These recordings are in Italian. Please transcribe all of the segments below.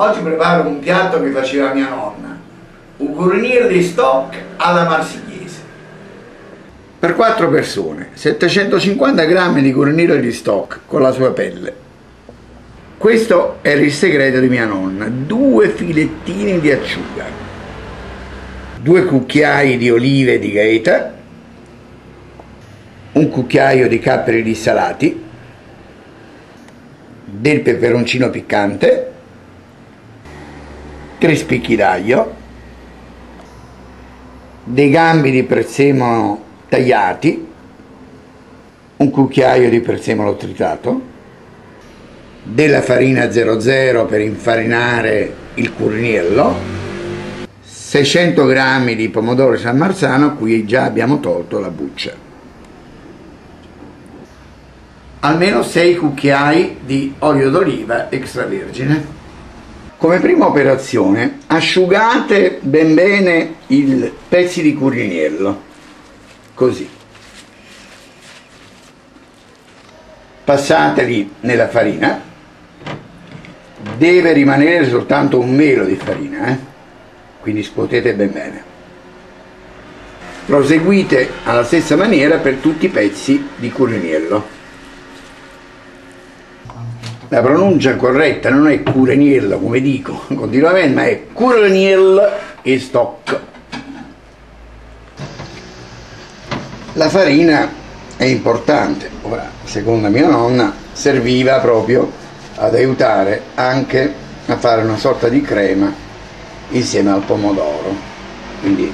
Oggi preparo un piatto che faceva mia nonna, un cornier di stock alla marsigliese. Per 4 persone, 750 grammi di corniere di stock con la sua pelle. Questo era il segreto di mia nonna, due filettini di acciuga, due cucchiai di olive di gaeta, un cucchiaio di capperi dissalati, del peperoncino piccante, tre spicchi d'aglio, dei gambi di prezzemolo tagliati, un cucchiaio di prezzemolo tritato, della farina 00 per infarinare il curniello, 600 g di pomodoro San Marzano a già abbiamo tolto la buccia, almeno 6 cucchiai di olio d'oliva extravergine. Come prima operazione asciugate ben bene i pezzi di curiniello, così. Passateli nella farina, deve rimanere soltanto un melo di farina, eh? quindi scuotete ben bene. Proseguite alla stessa maniera per tutti i pezzi di curiniello. La pronuncia corretta non è cureniello come dico continuamente, ma è cureniello e stock. La farina è importante, ora secondo mia nonna serviva proprio ad aiutare anche a fare una sorta di crema insieme al pomodoro, quindi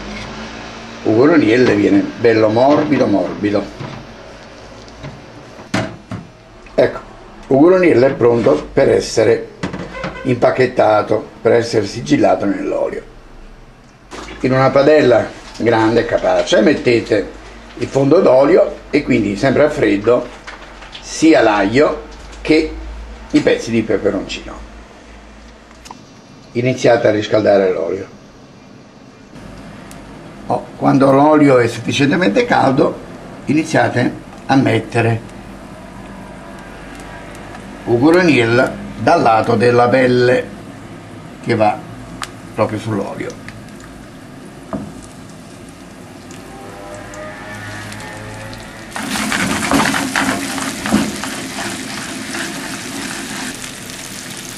un cureniello viene bello morbido morbido. Ecco, Ugoloniello è pronto per essere impacchettato, per essere sigillato nell'olio. In una padella grande e capace mettete il fondo d'olio e quindi sempre a freddo sia l'aglio che i pezzi di peperoncino. Iniziate a riscaldare l'olio. Oh, quando l'olio è sufficientemente caldo iniziate a mettere uguranil dal lato della pelle che va proprio sull'olio.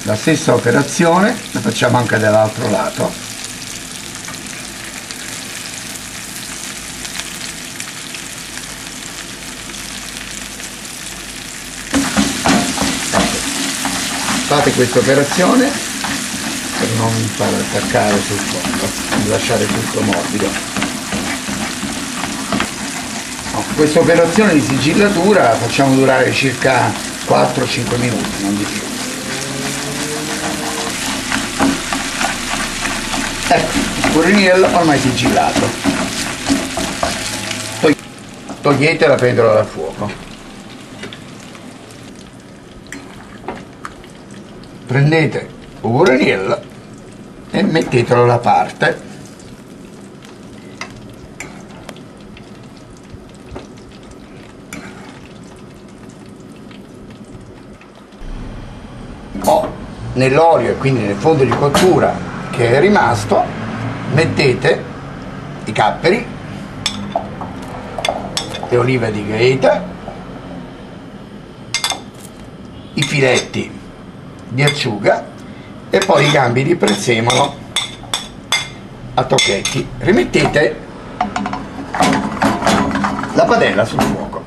La stessa operazione la facciamo anche dall'altro lato fate questa operazione per non far attaccare sul fondo lasciare tutto morbido. No, questa operazione di sigillatura la facciamo durare circa 4-5 minuti non di più. Ecco il curinello ormai sigillato. Togliete la pentola dal fuoco prendete un uranello e mettetelo da parte. O nell'olio e quindi nel fondo di cottura che è rimasto mettete i capperi le olive di gaeta i filetti di acciuga e poi i gambi di prezzemolo a tocchetti. Rimettete la padella sul fuoco.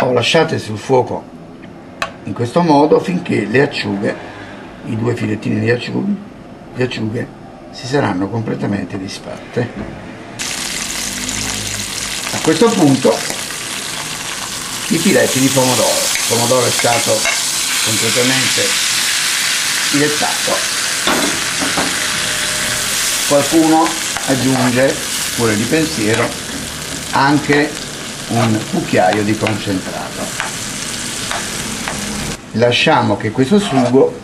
O lasciate sul fuoco in questo modo finché le acciughe i due filettini di acciughe, di acciughe si saranno completamente disfatte. A questo punto i filetti di pomodoro. Il pomodoro è stato completamente filettato qualcuno aggiunge pure di pensiero anche un cucchiaio di concentrato. Lasciamo che questo sugo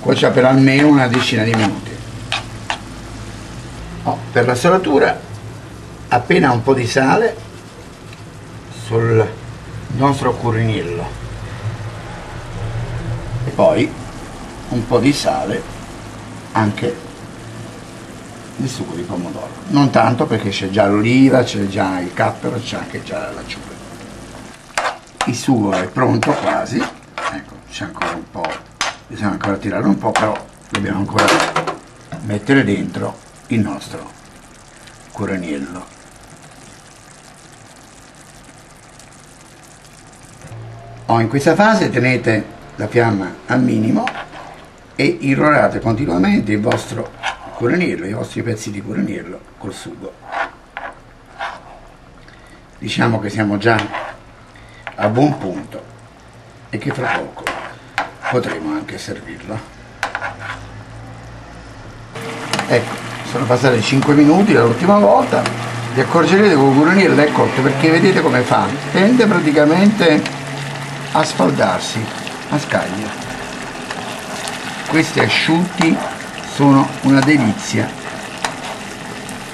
cuocia per almeno una decina di minuti. Oh, per la salatura appena un po' di sale sul nostro currinillo e poi un po' di sale anche il succo di pomodoro. Non tanto perché c'è già l'oliva c'è già il cappero c'è anche già l'acciuga il sugo è pronto quasi. Ecco c'è ancora un po' bisogna ancora tirare un po' però dobbiamo ancora mettere dentro il nostro curaniello. O in questa fase tenete la fiamma al minimo e irrorate continuamente il vostro curaniello, i vostri pezzi di curaniello col sugo. Diciamo che siamo già a buon punto e che fra poco potremo anche servirlo. Ecco, sono passati 5 minuti dall'ultima volta, vi accorgerete che il curaniello è cotto perché vedete come fa, tende praticamente a sfaldarsi a scaglia. Questi asciutti sono una delizia.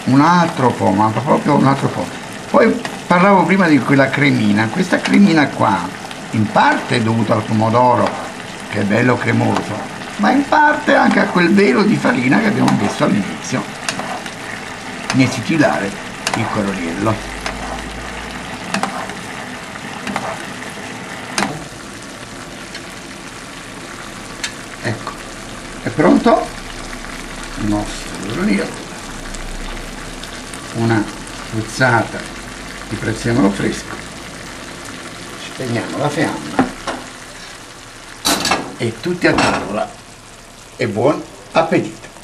Un altro po' ma proprio un altro po' poi parlavo prima di quella cremina. Questa cremina qua in parte è dovuta al pomodoro che è bello cremoso ma in parte anche a quel velo di farina che abbiamo messo all'inizio nel sitilare il coroniello ecco è pronto? Il nostro burronio una puzzata di prezzemolo fresco. Spegniamo la fiamma. E tutti a tavola. E buon appetito